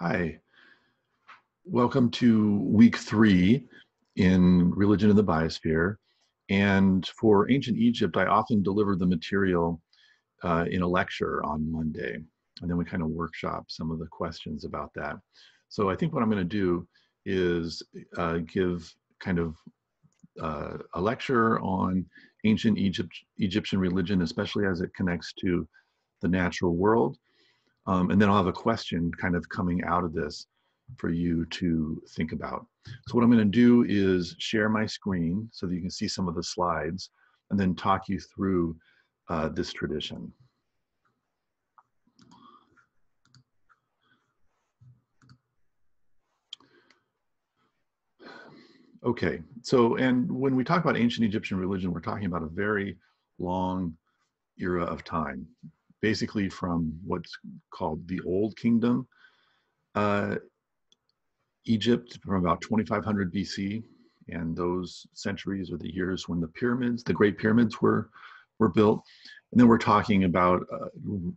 Hi. Welcome to week three in Religion in the Biosphere. And for ancient Egypt, I often deliver the material uh, in a lecture on Monday. And then we kind of workshop some of the questions about that. So I think what I'm going to do is uh, give kind of uh, a lecture on ancient Egypt, Egyptian religion, especially as it connects to the natural world. Um, and then I'll have a question kind of coming out of this for you to think about. So what I'm going to do is share my screen so that you can see some of the slides and then talk you through uh, this tradition. Okay, so and when we talk about ancient Egyptian religion, we're talking about a very long era of time, basically from what's called the Old Kingdom, uh, Egypt from about 2500 BC, and those centuries or the years when the pyramids, the Great Pyramids, were were built, and then we're talking about uh,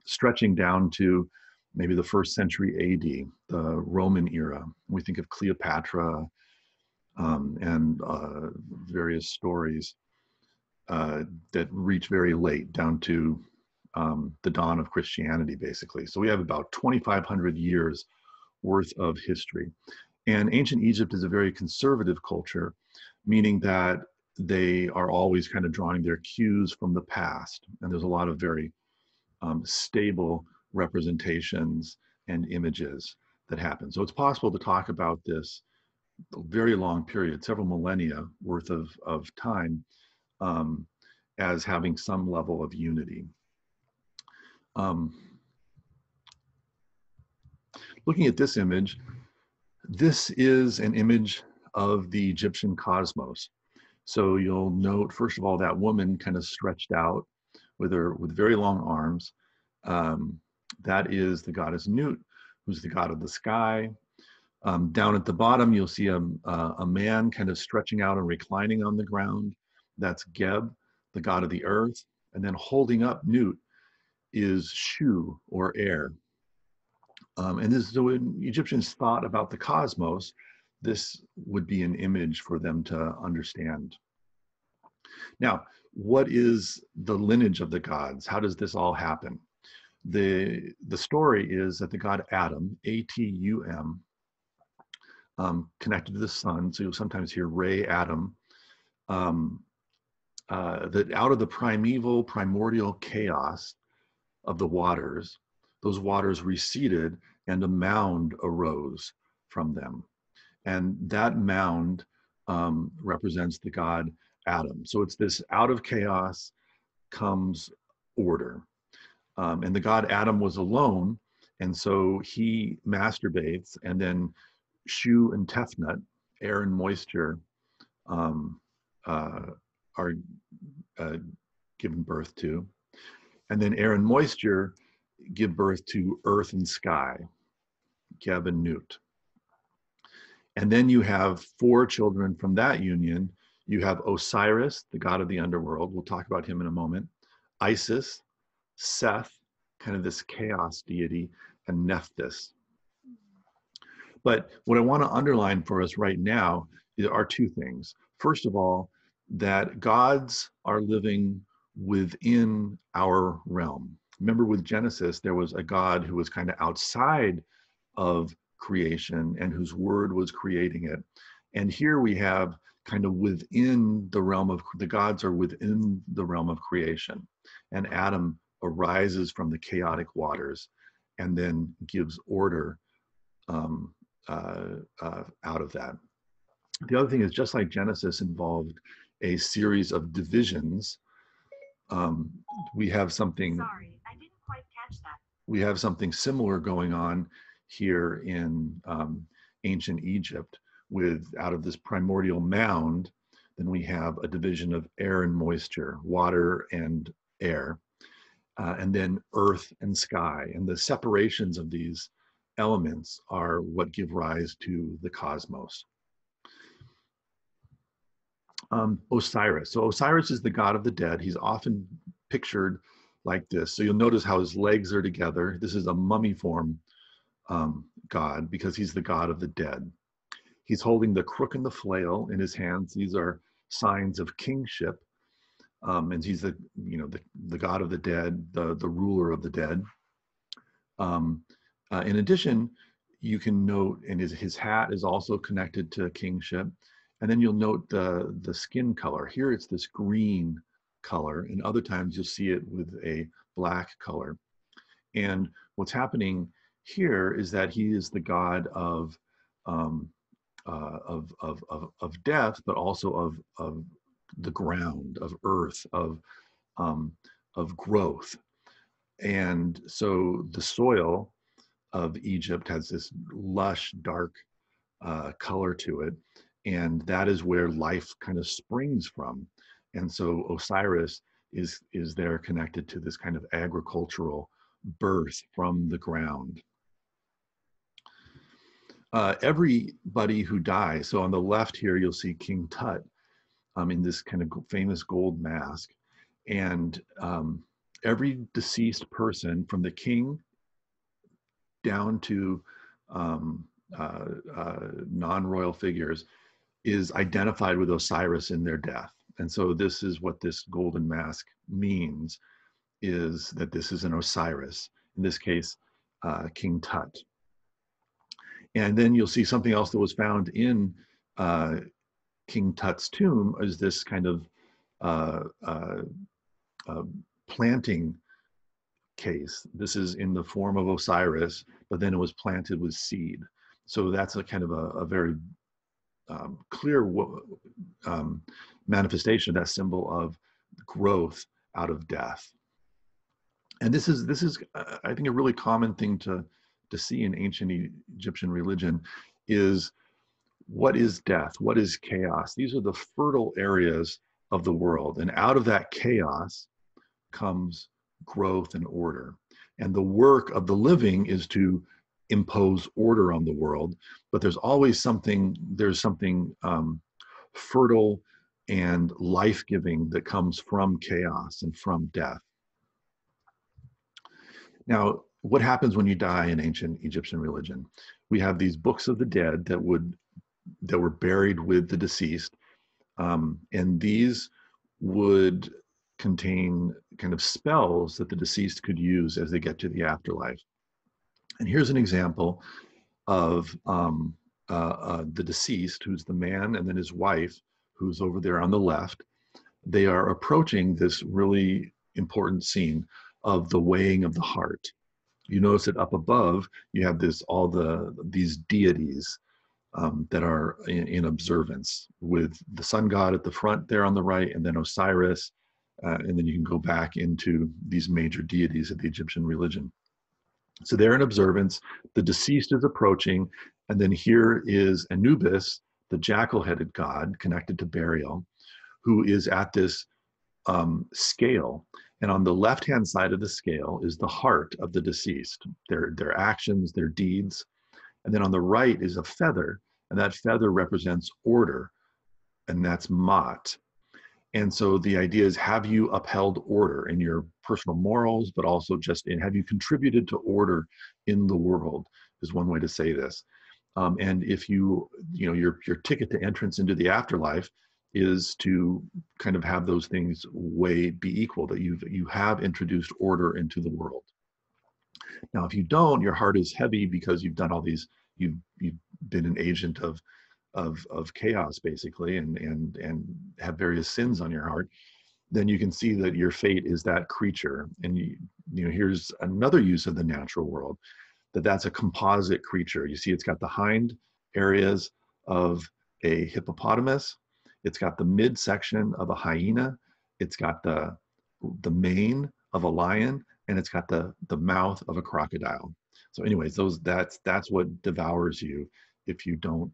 stretching down to maybe the first century AD, the Roman era. We think of Cleopatra um, and uh, various stories uh, that reach very late down to um, the dawn of Christianity, basically. So we have about 2,500 years worth of history. And ancient Egypt is a very conservative culture, meaning that they are always kind of drawing their cues from the past. And there's a lot of very um, stable representations and images that happen. So it's possible to talk about this very long period, several millennia worth of, of time, um, as having some level of unity. Um, looking at this image, this is an image of the Egyptian cosmos. So you'll note, first of all, that woman kind of stretched out with her with very long arms. Um, that is the goddess Nut, who's the god of the sky, um, down at the bottom, you'll see a, a man kind of stretching out and reclining on the ground. That's Geb, the god of the earth. And then holding up Nut is Shu, or air. Um, and this is when Egyptians thought about the cosmos, this would be an image for them to understand. Now, what is the lineage of the gods? How does this all happen? The, the story is that the god Atum, A-T-U-M, um, connected to the sun. So you'll sometimes hear Re-Atum. Um, uh, that out of the primeval, primordial chaos of the waters, those waters receded and a mound arose from them. And that mound um, represents the god Atum. So it's this out of chaos comes order. Um, and the god Atum was alone. And so he masturbates and then Shu and Tefnut, air and moisture, um, uh, are uh, given birth to. And then air and moisture give birth to earth and sky, Geb and Nut. And then you have four children from that union. You have Osiris, the god of the underworld. We'll talk about him in a moment. Isis, Seth, kind of this chaos deity, and Nephthys, but what I want to underline for us right now are two things. First of all, that gods are living within our realm. Remember with Genesis, there was a God who was kind of outside of creation and whose word was creating it. And here we have kind of within the realm of the gods are within the realm of creation. And Atum arises from the chaotic waters and then gives order um, uh, uh, out of that. The other thing is just like Genesis involved a series of divisions, um, we have something. Sorry, I didn't quite catch that. We have something similar going on here in um, ancient Egypt with out of this primordial mound, then we have a division of air and moisture, water and air, uh, and then earth and sky. And the separations of these elements are what give rise to the cosmos. Um, Osiris. So Osiris is the god of the dead. He's often pictured like this. So you'll notice how his legs are together. This is a mummy form um, god because he's the god of the dead. He's holding the crook and the flail in his hands. These are signs of kingship. Um, and he's the you know the, the god of the dead, the the ruler of the dead. Um, uh, in addition, you can note, and his his hat is also connected to kingship. And then you'll note the the skin color. Here it's this green color, and other times you'll see it with a black color. And what's happening here is that he is the god of um, uh, of, of, of, of death, but also of, of the ground, of earth, of, um, of growth. And so the soil of Egypt has this lush, dark uh, color to it. And that is where life kind of springs from. And so Osiris is, is there connected to this kind of agricultural birth from the ground uh, everybody who dies. So on the left here, you'll see King Tut um, in this kind of famous gold mask. And um, every deceased person from the king down to um, uh, uh, non-royal figures is identified with Osiris in their death. And so this is what this golden mask means, is that this is an Osiris, in this case, uh, King Tut. And then you'll see something else that was found in uh, King Tut's tomb is this kind of uh, uh, uh, planting case. This is in the form of Osiris, but then it was planted with seed. So that's a kind of a, a very um, clear um, manifestation of that symbol of growth out of death. And this is this is uh, I think a really common thing to to see in ancient Egyptian religion is what is death? What is chaos? These are the fertile areas of the world. And out of that chaos comes growth and order. And the work of the living is to impose order on the world. But there's always something, there's something um, fertile and life giving that comes from chaos and from death. Now, what happens when you die in ancient Egyptian religion? We have these books of the dead that would that were buried with the deceased, um, and these would contain kind of spells that the deceased could use as they get to the afterlife. And here's an example of um, uh, uh, the deceased, who's the man, and then his wife, who's over there on the left. They are approaching this really important scene of the weighing of the heart you notice that up above you have this all the these deities um, that are in, in, observance with the sun god at the front there on the right and then osiris uh, and then you can go back into these major deities of the egyptian religion so they're in observance the deceased is approaching and then here is anubis the jackal-headed god connected to burial who is at this um, scale and on the left hand side of the scale is the heart of the deceased, their, their actions, their deeds. And then on the right is a feather, and that feather represents order, and that's Ma'at. And so the idea is have you upheld order in your personal morals, but also just in have you contributed to order in the world, is one way to say this. Um, and if you, you know, your, your ticket to entrance into the afterlife is to kind of have those things weigh be equal that you've you have introduced order into the world now if you don't your heart is heavy because you've done all these you've you've been an agent of of of chaos basically and and and have various sins on your heart then you can see that your fate is that creature and you, you know here's another use of the natural world that that's a composite creature you see it's got the hind areas of a hippopotamus it's got the midsection of a hyena. It's got the the mane of a lion, and it's got the the mouth of a crocodile. So, anyways, those that's that's what devours you if you don't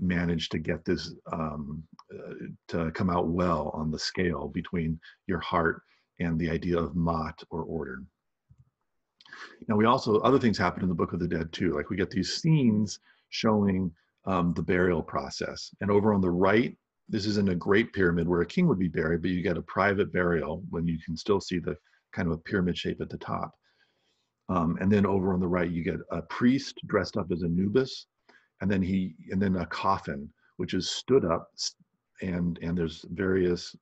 manage to get this um, uh, to come out well on the scale between your heart and the idea of ma'at or order. Now, we also other things happen in the Book of the Dead too. Like we get these scenes showing um, the burial process, and over on the right this isn't a great pyramid where a king would be buried, but you get a private burial when you can still see the kind of a pyramid shape at the top. Um, and then over on the right, you get a priest dressed up as Anubis, and then he, and then a coffin, which is stood up, and and there's various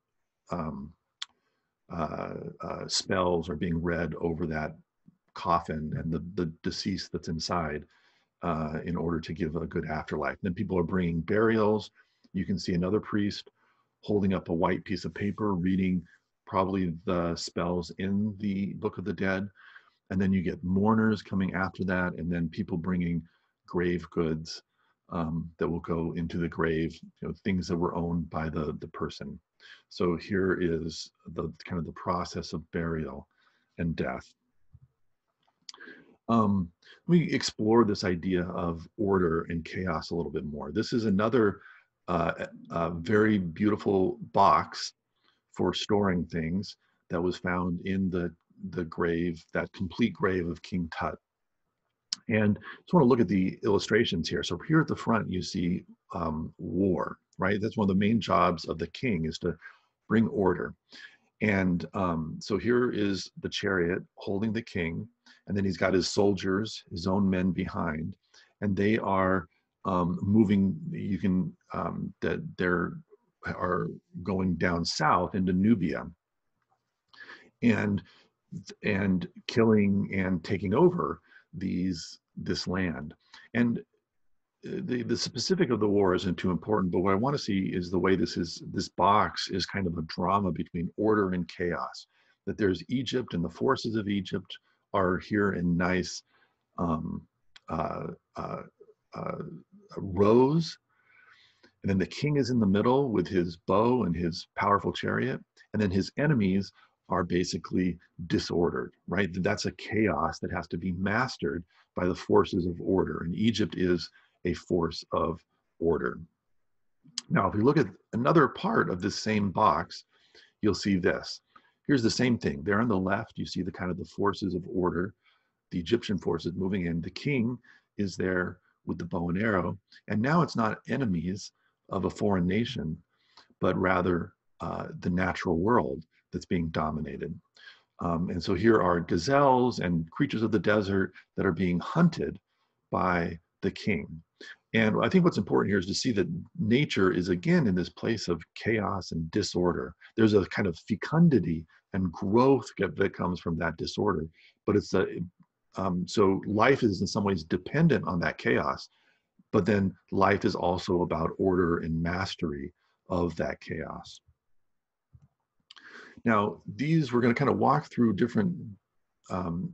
um, uh, uh, spells are being read over that coffin and the the deceased that's inside, uh, in order to give a good afterlife. then people are bringing burials. You can see another priest holding up a white piece of paper, reading probably the spells in the Book of the Dead. And then you get mourners coming after that, and then people bringing grave goods um, that will go into the grave, you know, things that were owned by the, the person. So here is the kind of the process of burial and death. Um, we explore this idea of order and chaos a little bit more. This is another uh, very beautiful box for storing things that was found in the the grave, that complete grave of King Tut. And just want to look at the illustrations here. So here at the front, you see um, war, right? That's one of the main jobs of the king is to bring order. And um, so here is the chariot holding the king, and then he's got his soldiers, his own men behind, and they are um, moving. You can um, that they're are going down south into Nubia, and and killing and taking over these this land. And uh, the the specific of the war isn't too important, but what I want to see is the way this is this box is kind of a drama between order and chaos. That there's Egypt and the forces of Egypt are here in nice um, uh, uh, uh, rows, and then the king is in the middle with his bow and his powerful chariot, and then his enemies are basically disordered, right? That's a chaos that has to be mastered by the forces of order. And Egypt is a force of order. Now, if we look at another part of this same box, you'll see this. Here's the same thing. There on the left, you see the kind of the forces of order, the Egyptian forces moving in. The king is there with the bow and arrow. And now it's not enemies of a foreign nation, but rather uh, the natural world that's being dominated. Um, and so here are gazelles and creatures of the desert that are being hunted by the king. And I think what's important here is to see that nature is again in this place of chaos and disorder. There's a kind of fecundity and growth that comes from that disorder, but it's a um, so life is in some ways dependent on that chaos, but then life is also about order and mastery of that chaos. Now, these we're going to kind of walk through different um,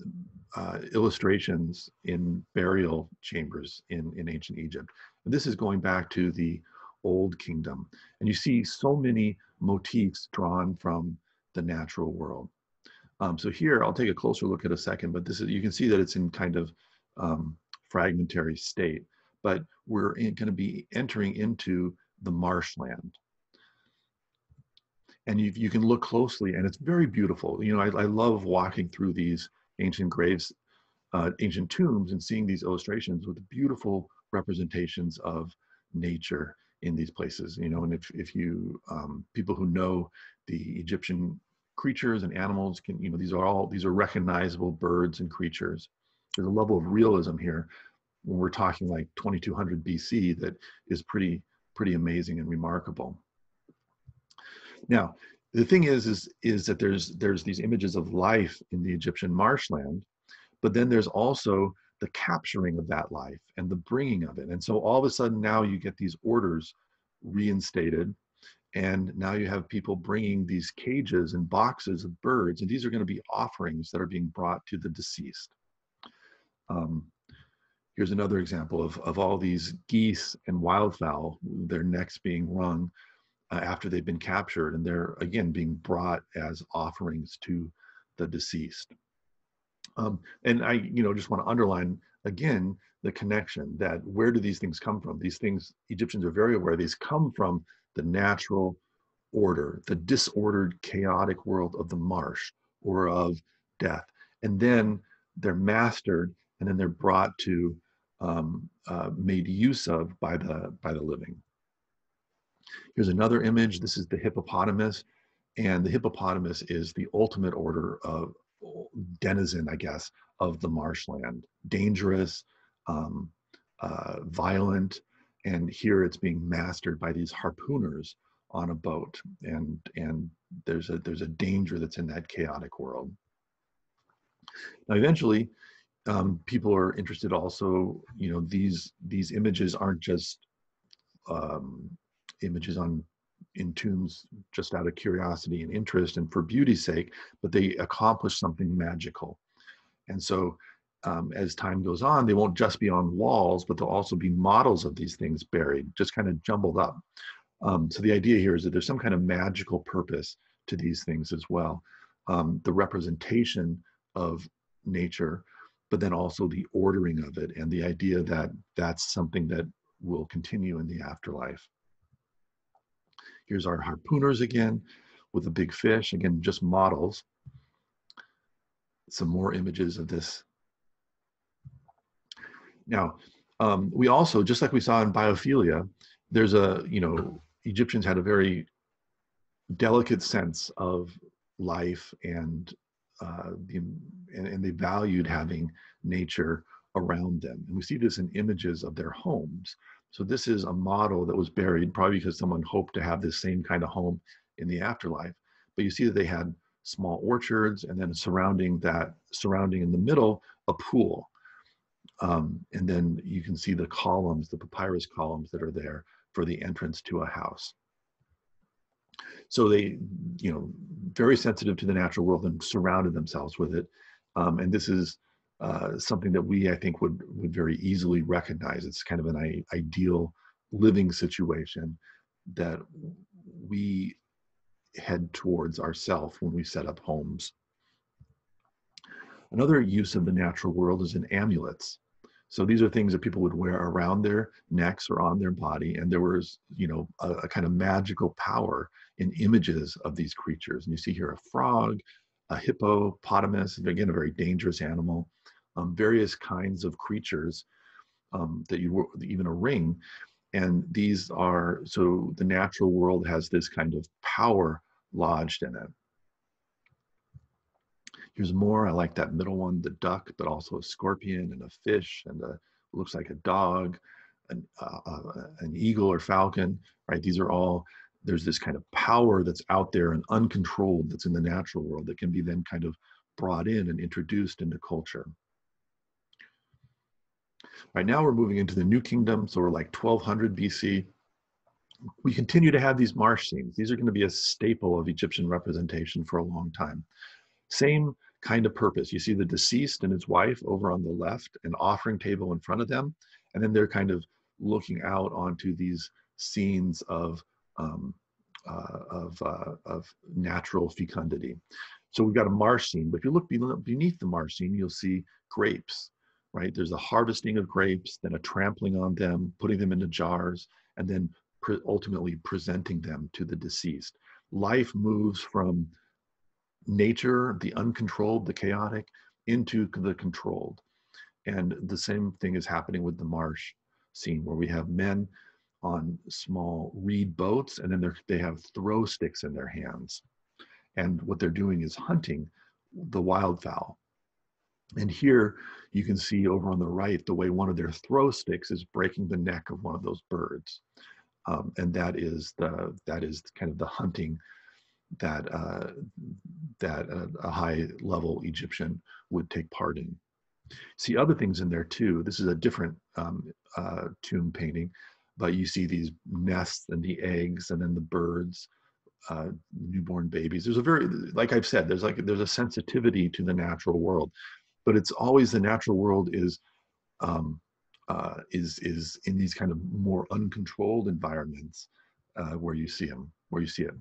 uh, illustrations in burial chambers in, in ancient Egypt. And this is going back to the Old Kingdom. And you see so many motifs drawn from the natural world. Um, so here, I'll take a closer look at a second, but this is, you can see that it's in kind of um, fragmentary state, but we're going to be entering into the marshland and you, you can look closely and it's very beautiful. You know i, I love walking through these ancient graves uh, ancient tombs and seeing these illustrations with beautiful representations of nature in these places you know and if, if you um, people who know the egyptian creatures and animals can you know these are all these are recognizable birds and creatures. There's a level of realism here when we're talking like 2200 bc that is pretty pretty amazing and remarkable now, the thing is, is, is that there's, there's these images of life in the Egyptian marshland, but then there's also the capturing of that life and the bringing of it. And so all of a sudden now you get these orders reinstated and now you have people bringing these cages and boxes of birds and these are going to be offerings that are being brought to the deceased um, here's another example of, of all these geese and wildfowl their necks being wrung uh, after they've been captured and they're again being brought as offerings to the deceased. Um, and i you know just want to underline again the connection that where do these things come from? These things egyptians are very aware these come from the natural order the disordered chaotic world of the marsh or of death. And then they're mastered and then they're brought to um, uh, made use of by the by the living Here's another image. This is the hippopotamus. And the hippopotamus is the ultimate order of denizen, I guess, of the marshland dangerous um, uh, violent and here it's being mastered by these harpooners on a boat and and there's a there's a danger that's in that chaotic world now eventually um, people are interested also you know these these images aren't just um, images on in tombs just out of curiosity and interest and for beauty's sake but they accomplish something magical. And so um, as time goes on they won't just be on walls but they'll also be models of these things buried just kind of jumbled up. Um, so the idea here is that there's some kind of magical purpose to these things as well. Um, the representation of nature but then also the ordering of it and the idea that that's something that will continue in the afterlife. Here's our harpooners again with a big fish, again, just models. Some more images of this. Now, um, we also, just like we saw in biophilia, there's a, you know, Egyptians had a very delicate sense of life and uh, the, and, and they valued having nature around them. And we see this in images of their homes. So this is a model that was buried probably because someone hoped to have this same kind of home in the afterlife. But you see that they had small orchards and then surrounding that, surrounding in the middle, a pool. Um, and then you can see the columns, the papyrus columns that are there for the entrance to a house. So they, you know, very sensitive to the natural world and surrounded themselves with it. Um, and this is uh, something that we, I think, would would very easily recognize. It's kind of an ideal living situation that we head towards ourself when we set up homes. Another use of the natural world is in amulets. So these are things that people would wear around their necks or on their body, and there was, you know, a, a kind of magical power in images of these creatures. And you see here a frog, a hippopotamus, again, a very dangerous animal, um, various kinds of creatures um, that you even a ring. And these are, so the natural world has this kind of power lodged in it. Here's more. I like that middle one, the duck, but also a scorpion and a fish and a looks like a dog, an, uh, uh, an eagle or falcon, right? These are all there's this kind of power that's out there and uncontrolled that's in the natural world that can be then kind of brought in and introduced into culture. Right now we're moving into the New Kingdom, so we're like 1200 BC. We continue to have these marsh scenes. These are going to be a staple of Egyptian representation for a long time. Same kind of purpose. You see the deceased and his wife over on the left, an offering table in front of them, and then they're kind of looking out onto these scenes of um, uh, of, uh, of natural fecundity. So we've got a marsh scene, but if you look beneath the marsh scene, you'll see grapes, right? There's a harvesting of grapes, then a trampling on them, putting them into jars, and then pre ultimately presenting them to the deceased. Life moves from nature, the uncontrolled, the chaotic, into the controlled. And the same thing is happening with the marsh scene where we have men on small reed boats, and then they have throw sticks in their hands. And what they're doing is hunting the wildfowl. And here you can see over on the right the way one of their throw sticks is breaking the neck of one of those birds. Um, and that is the that is kind of the hunting that uh, that a, a high level Egyptian would take part in. See other things in there too. This is a different um, uh, tomb painting but you see these nests and the eggs and then the birds uh, newborn babies there's a very like i've said there's like there's a sensitivity to the natural world but it's always the natural world is um, uh, is is in these kind of more uncontrolled environments uh, where you see them where you see it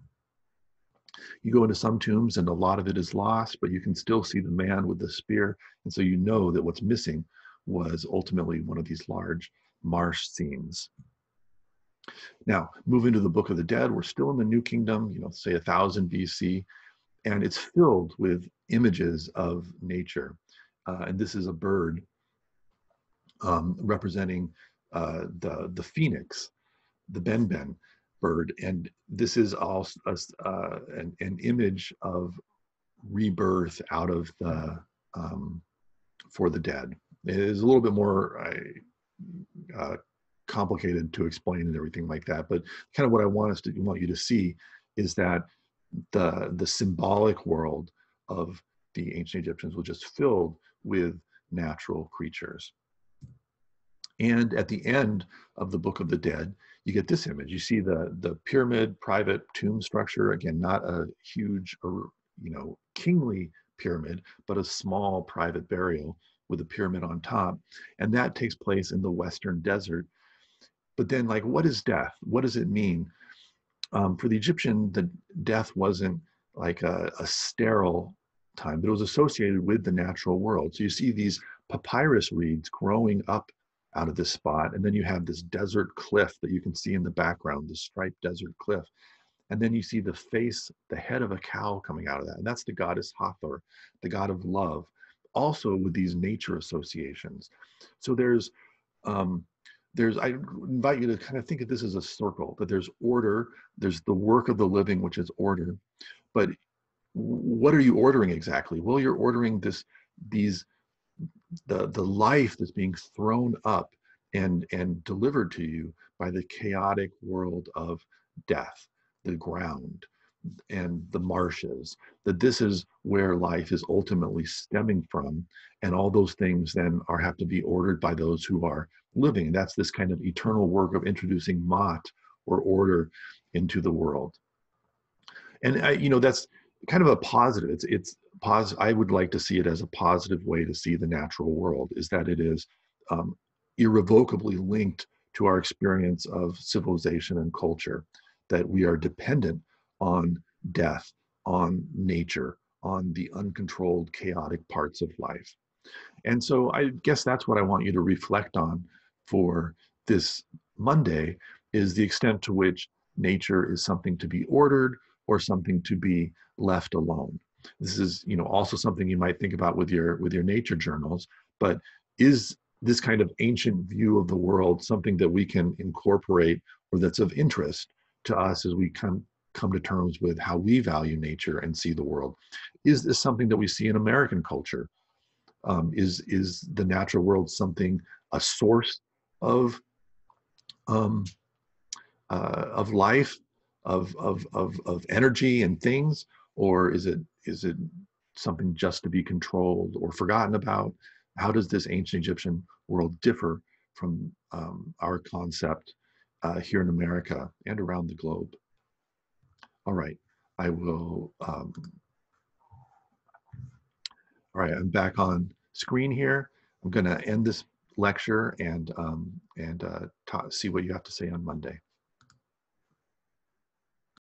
you go into some tombs and a lot of it is lost but you can still see the man with the spear and so you know that what's missing was ultimately one of these large marsh scenes now, moving to the Book of the Dead, we're still in the New Kingdom, you know, say 1000 BC, and it's filled with images of nature. Uh, and this is a bird um, representing uh, the, the phoenix, the benben bird. And this is also a, uh, an, an, image of rebirth out of the um, for the dead. It is a little bit more uh, complicated to explain and everything like that. But kind of what I want us to want you to see is that the the symbolic world of the ancient Egyptians was just filled with natural creatures. And at the end of the Book of the Dead, you get this image. You see the the pyramid private tomb structure. Again, not a huge or you know kingly pyramid, but a small private burial with a pyramid on top. And that takes place in the Western desert. But then, like, what is death? What does it mean? Um, for the Egyptian, the death wasn't like a, a sterile time, but it was associated with the natural world. So you see these papyrus reeds growing up out of this spot. And then you have this desert cliff that you can see in the background, the striped desert cliff. And then you see the face, the head of a cow coming out of that. And that's the goddess Hathor, the god of love, also with these nature associations. So there's, um, there's, I invite you to kind of think of this as a circle, that there's order, there's the work of the living, which is order. But what are you ordering exactly? Well, you're ordering this, these, the, the life that's being thrown up and, and delivered to you by the chaotic world of death the ground and the marshes, that this is where life is ultimately stemming from. And all those things then are have to be ordered by those who are living. And that's this kind of eternal work of introducing Ma'at or order into the world. And I, you know, that's kind of a positive. It's it's positive. I would like to see it as a positive way to see the natural world, is that it is um, irrevocably linked to our experience of civilization and culture that we are dependent on death, on nature, on the uncontrolled, chaotic parts of life. And so I guess that's what I want you to reflect on for this Monday is the extent to which nature is something to be ordered or something to be left alone. This is, you know, also something you might think about with your with your nature journals, but is this kind of ancient view of the world something that we can incorporate or that's of interest to us as we come come to terms with how we value nature and see the world. Is this something that we see in American culture? Um, is is the natural world something a source of um, uh, of life, of, of of of energy and things, or is it is it something just to be controlled or forgotten about? How does this ancient Egyptian world differ from um, our concept uh, here in America and around the globe. All right, I will, um, all right, I'm back on screen here. I'm gonna end this lecture and, um, and uh, see what you have to say on Monday.